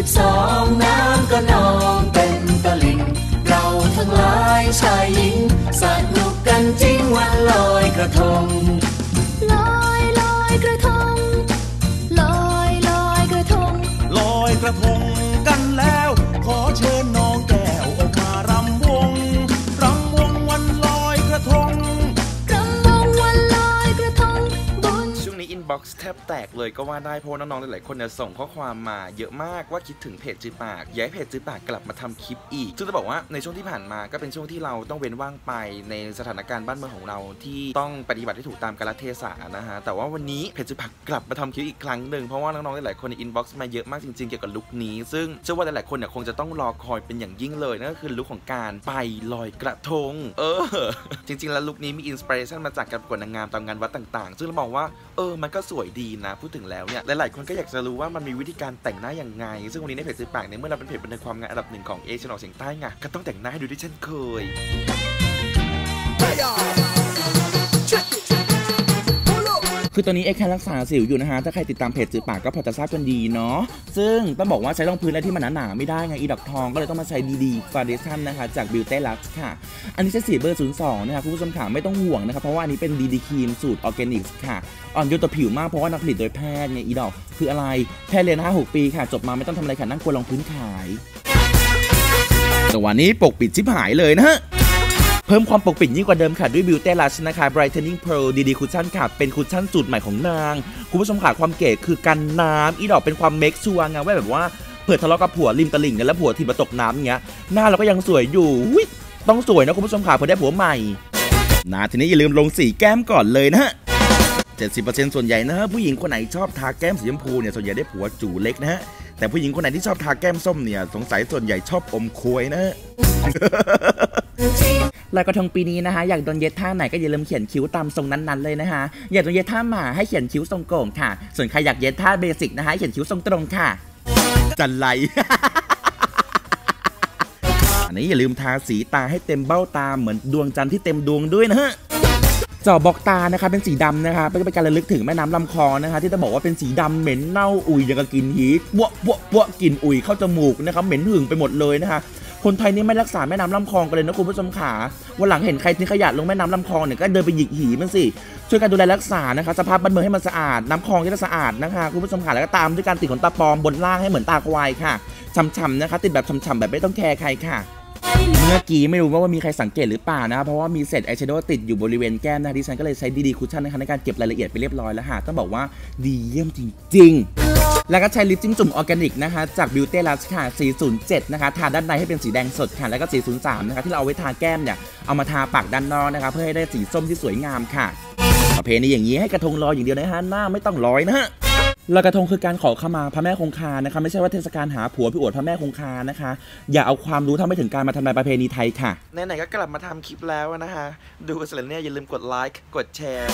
สิบสองน้ำก็นองเต็มตลิ่ง เราทั้งหลายชายหญิงสนุกกันจริงวันลอยกระทง box แทบแตกเลยก็ว่าได้เพราะน้องๆหลายๆคนเนี่ยส่งข้อความมาเยอะมากว่าคิดถึงเพจจือปากอยากให้เพจจือปากกลับมาทำคลิปอีกซึ่งจะบอกว่าในช่วงที่ผ่านมาก็เป็นช่วงที่เราต้องเว้นว่างไปในสถานการณ์บ้านเมืองของเราที่ต้องปฏิบัติให้ถูกตามกาลเทศะนะฮะแต่ว่าวันนี้เพจจือปากกลับมาทำคลิปอีกครั้งหนึ่งเพราะว่าน้องๆหลายๆคนใน inbox มาเยอะมากจริงๆเกี่ยวกับ look นี้ ซึ่งเชื่อว่าหลายๆคนเนี่ยคงจะต้องรอคอยเป็นอย่างยิ่งเลยนั่นก็คือ look ของการไปลอยกระทง เออ จริง ๆ แล้วลุคนี้มีอินสปิเรชันมาจากการประกวดนางงามตามงานวัดต่างๆ ซึ่งเรามองว่าเออมันก็สวยดีนะ พูดถึงแล้วเนี่ย หลาย ๆ คนก็อยากจะรู้ว่ามันมีวิธีการแต่งหน้าอย่างไง ซึ่งวันนี้ในเพจซื้อปากเนี่ยเมื่อเราเป็นเพจบันเทิงความงามอันดับหนึ่งของเอเชียตะวันออกเฉียงใต้ไงก็ต้องแต่งหน้าให้ดูด้วยเช่นเคย คือตอนนี้เอ็กแค่รักษาสิวอยู่นะฮะ ถ้าใครติดตามเพจจือปากก็พอจะทราบกันดีเนาะ ซึ่งต้องบอกว่าใช้รองพื้นอะไรที่มันหนาๆไม่ได้ไงอีดอกทองก็เลยต้องมาใช้DD foundation นะคะจาก Beauty Lush ค่ะ อันนี้ใช้สีเบอร์ 02 นะคะคุณผู้ชมค่ะไม่ต้องห่วงนะครับเพราะว่าอันนี้เป็น DD ครีมสูตรออร์แกนิกค่ะอ่อนโยนต่อผิวมากเพราะว่านางผลิตโดยแพทย์ไงอีดอกคืออะไรแพทย์เรียน5 6ปีค่ะ จบมาไม่ต้องทำอะไรค่ะนั่งกวนรองพื้นขายแต่วันนี้ปกปิดชิบหายเลยนะฮะ เพิ่มความปกปิดยิ่งกว่าเดิมค่ะ ด้วย Beauty Lush นะคะ Brightening Pearl DD Cushion ค่ะ เป็น cushion สูตรใหม่ของนาง คุณผู้ชมค่ะความเก๋คือกันน้ำอีดอกเป็นความ make sure ไงว่าแบบว่าเผื่อทะเลาะกับผัวริมตลิ่งเนี่ยแล้วผัวทีมาตกน้ำเงี้ยหน้าเราก็ยังสวยอยู่ต้องสวยนะคุณผู้ชมค่ะเพื่อได้ผัวใหม่นะทีนี้อย่าลืมลงสีแก้มก่อนเลยนะฮะ70%ส่วนใหญ่นะฮะผู้หญิงคนไหนชอบทาแก้มสีชมพูเนี่ยส่วนใหญ่ได้ผัวจูเล็กนะฮะแต่ผู้หญิงคนไหนที่ชอบทาแก้มส้มเนี่ยสงสัยส่วนใหญ่ชอบอมควยนะฮะ ลอยกระทงปีนี้นะคะ อยากโดนเย็ดท่าไหนก็อย่าลืมเขียนคิ้วตามทรงนั้นๆเลยนะคะ อยากโดนเย็ดท่าหมาให้เขียนคิ้วทรงโก่งค่ะ ส่วนใครอยากเย็ดท่าเบสิกนะคะเขียนคิ้วทรงตรงค่ะ จันไรอันนี้อย่าลืมทาสีตาให้เต็มเบ้าตาเหมือนดวงจันทร์ที่เต็มดวงด้วยนะฮะจอบอกตานะคะเป็นสีดำนะคะเป็นการระลึกถึงแม่น้ำลำคลองนะคะ ที่จะบอกว่าเป็นสีดำเหม็นเน่าอุ่ยอย่างกับกลินฮีทบวบวบวกลิ่นอุ่ยเข้าจมูกนะครับเหม็นหึงไปหมดเลยนะคะ คนไทยนี่ไม่รักษาแม่น้ำลำคลองกันเลยนะคุณผู้ชมขาวันหลังเห็นใครทิ้งขยะลงแม่น้ำลำคลองเนี่ยก็เดินไปหยิกหีมันสิช่วยกันดูแลรักษานะคะสภาพบ้านเมืองให้มันสะอาดน้ำคลองที่สะอาดนะคะคุณผู้ชมขาแล้วก็ตามด้วยการติดขนตาปลอมบนล่างให้เหมือนตาควายค่ะฉ่ำๆนะคะติดแบบฉ่ำๆแบบไม่ต้องแคร์ใครค่ะ เมื่อกี้ไม่รู้ว่ามีใครสังเกตหรือเปล่านะ เพราะว่ามีเศษอายแชโดว์ติดอยู่บริเวณแก้มนะดิฉันก็เลยใช้ DD cushion นะคะในการเก็บรายละเอียดไปเรียบร้อยแล้วค่ะต้องบอกว่าดีเยี่ยมจริง ๆ แล้วก็ใช้ลิปจิ้มจุ่มออร์แกนิกนะคะจาก Beauty Lush ค่ะ 407 นะคะทาด้านในให้เป็นสีแดงสดค่ะ แล้วก็ 403 นะคะที่เราเอาไว้ทาแก้มเนี่ยเอามาทาปากด้านนอกนะคะเพื่อให้ได้สีส้มที่สวยงามค่ะประเพณีอย่างนี้ให้กระทงลอยอย่างเดียวนะฮะหน้าไม่ต้องลอยนะฮะ ลอยกระทงคือการขอขมาพระแม่คงคานะคะไม่ใช่ว่าเทศกาลหาผัวพี่อวดพระแม่คงคานะคะ อย่าเอาความรู้ทำไม่ถึงการมาทำลายประเพณีไทยค่ะไหนๆก็กลับมาทำคลิปแล้วนะคะ ดูเสร็จแล้วเนี่ยอย่าลืมกดไลค์กดแชร์